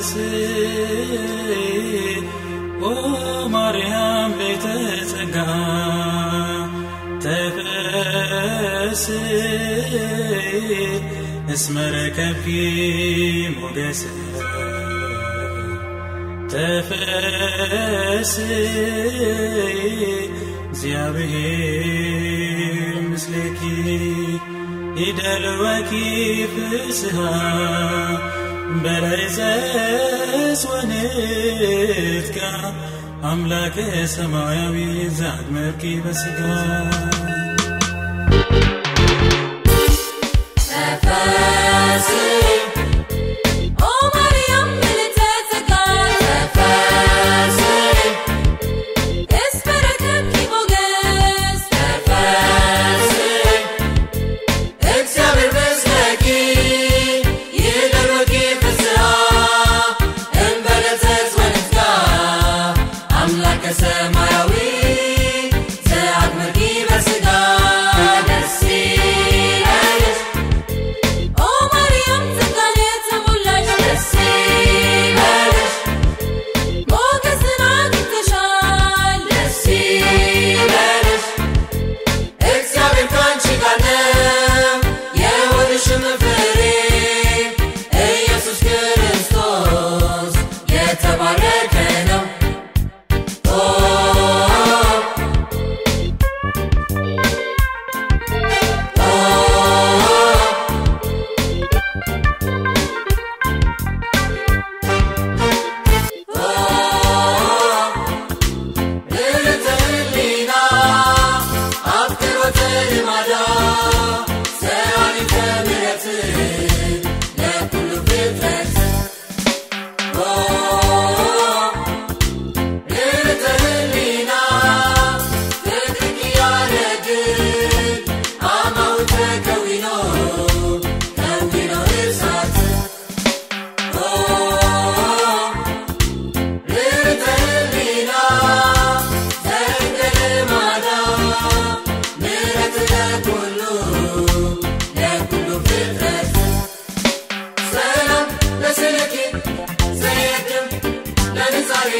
تنسي ومريم بيت تقع تفسي. اسم ركبكي مقسى تفسي. زيابه مسلكي. يدلوكي فسها በላይ ዘስወንትካ አምላከ ሰማያዊ ዛግመርኪ በስጋ የተባረከ ነው ልዕልትህሊና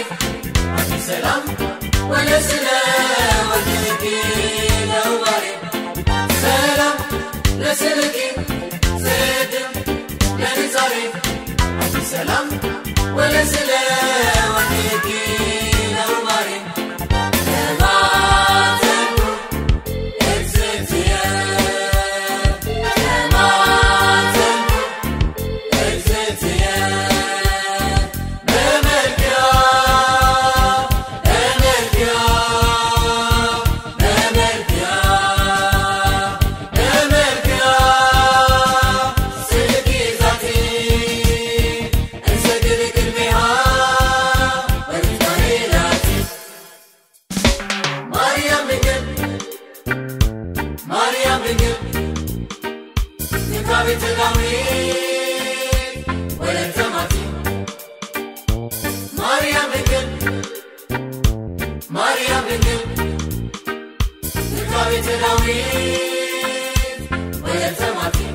ለንጻሬ አዲስ ሰላም ወለስለ ወልድኪ ለዋሬ ሰላም ለስልኪ ዘየድም ለንጻሬ አዲስ ሰላም ወለስለ Maria, we're gonna make it. Maria, we're to make